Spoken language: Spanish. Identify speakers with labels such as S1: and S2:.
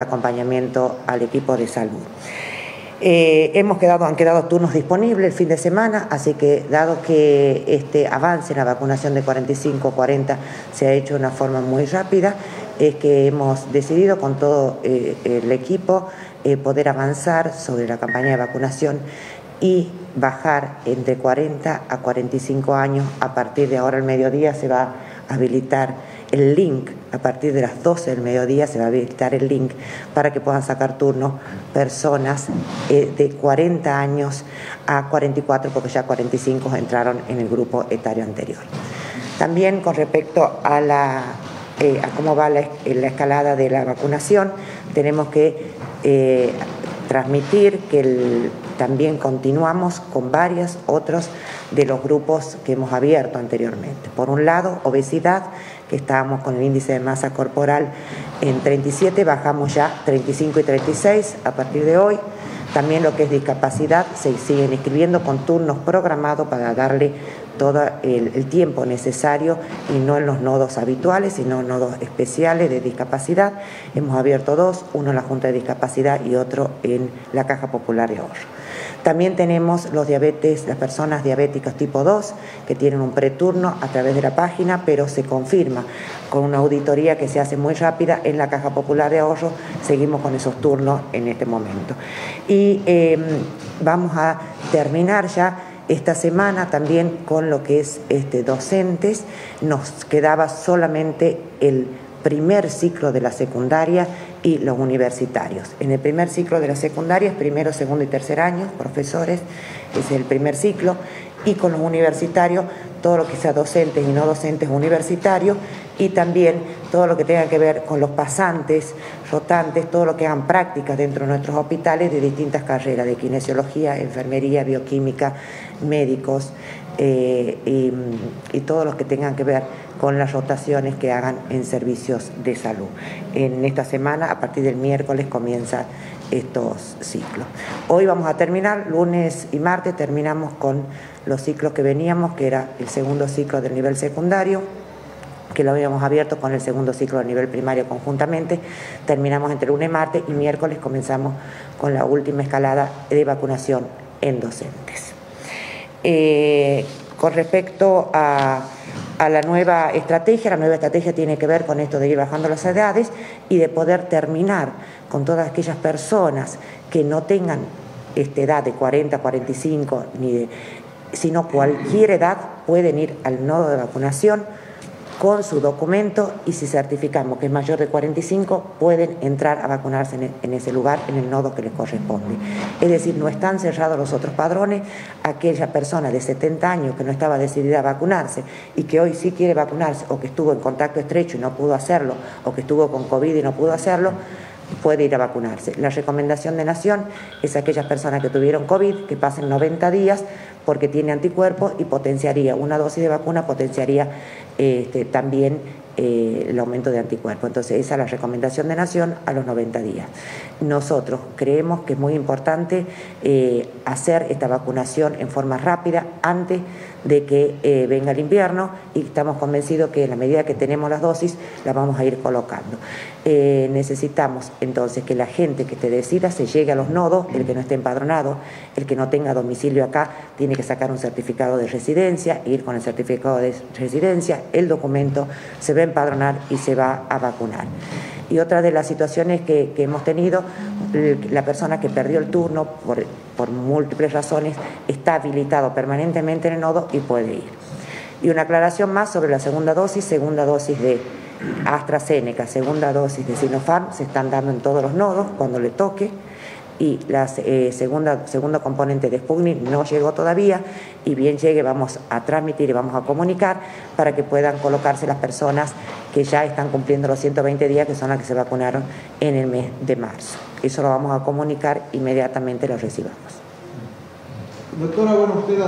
S1: acompañamiento al equipo de salud. Eh, hemos quedado, han quedado turnos disponibles el fin de semana, así que dado que este avance en la vacunación de 45-40 se ha hecho de una forma muy rápida, es que hemos decidido con todo eh, el equipo eh, poder avanzar sobre la campaña de vacunación y bajar entre 40 a 45 años. A partir de ahora al mediodía se va a habilitar el link, a partir de las 12 del mediodía se va a habilitar el link para que puedan sacar turnos personas eh, de 40 años a 44, porque ya 45 entraron en el grupo etario anterior. También con respecto a, la, eh, a cómo va la, escalada de la vacunación, tenemos que eh, transmitir que también continuamos con varios otros de los grupos que hemos abierto anteriormente. Por un lado, obesidad, que estábamos con el índice de masa corporal en 37, bajamos ya 35 y 36 a partir de hoy. También lo que es discapacidad, se siguen inscribiendo con turnos programados para darle todo el, tiempo necesario y no en los nodos habituales, sino en nodos especiales de discapacidad. Hemos abierto dos, uno en la Junta de Discapacidad y otro en la Caja Popular de Ahorro. También tenemos los diabetes, las personas diabéticas tipo 2 que tienen un preturno a través de la página, pero se confirma con una auditoría que se hace muy rápida en la Caja Popular de Ahorro. Seguimos con esos turnos en este momento. Y em, vamos a terminar ya esta semana también con lo que es este, docentes, nos quedaba solamente el primer ciclo de la secundaria y los universitarios. En el primer ciclo de la secundaria es primero, segundo y tercer año, profesores, es el primer ciclo, y con los universitarios todo lo que sea docentes y no docentes universitarios y también todo lo que tenga que ver con los pasantes, rotantes, todo lo que hagan prácticas dentro de nuestros hospitales de distintas carreras, de kinesiología, enfermería, bioquímica, médicos eh, y, y todos los que tengan que ver con las rotaciones que hagan en servicios de salud. En esta semana, a partir del miércoles, comienzan estos ciclos. Hoy vamos a terminar, lunes y martes terminamos con los ciclos que veníamos, que era el segundo ciclo del nivel secundario, que lo habíamos abierto con el segundo ciclo del nivel primario conjuntamente. Terminamos entre lunes y martes y miércoles comenzamos con la última escalada de vacunación en docentes. Eh, con respecto a, la nueva estrategia, la nueva estrategia tiene que ver con esto de ir bajando las edades y de poder terminar con todas aquellas personas que no tengan esta edad de 40, 45, ni sino cualquier edad pueden ir al nodo de vacunación con su documento y si certificamos que es mayor de 45 pueden entrar a vacunarse en, e, ese lugar, en el nodo que les corresponde. Es decir, no están cerrados los otros padrones. Aquella persona de 70 años que no estaba decidida a vacunarse y que hoy sí quiere vacunarse o que estuvo en contacto estrecho y no pudo hacerlo o que estuvo con COVID y no pudo hacerlo, puede ir a vacunarse. La recomendación de Nación es aquellas personas que tuvieron COVID que pasen 90 días porque tiene anticuerpos y potenciaría, una dosis de vacuna potenciaría este, también eh, el aumento de anticuerpos. Entonces, esa es la recomendación de Nación a los 90 días. Nosotros creemos que es muy importante eh, hacer esta vacunación en forma rápida antes de que eh, venga el invierno y estamos convencidos que en la medida que tenemos las dosis las vamos a ir colocando. Necesitamos entonces que la gente que te decida se llegue a los nodos, el que no esté empadronado, el que no tenga domicilio acá, tiene que sacar un certificado de residencia, ir con el certificado de residencia, el documento se ve empadronar y se va a vacunar. Y otra de las situaciones que, hemos tenido, la persona que perdió el turno por, por múltiples razones está habilitado permanentemente en el nodo y puede ir. Y una aclaración más sobre la segunda dosis, segunda dosis de AstraZeneca, segunda dosis de Sinopharm, se están dando en todos los nodos cuando le toque y la eh, segunda, segundo componente de Sputnik no llegó todavía y bien llegue vamos a transmitir y vamos a comunicar para que puedan colocarse las personas que ya están cumpliendo los 120 días que son las que se vacunaron en el mes de marzo. Eso lo vamos a comunicar inmediatamente lo recibamos.
S2: Doctora, bueno, usted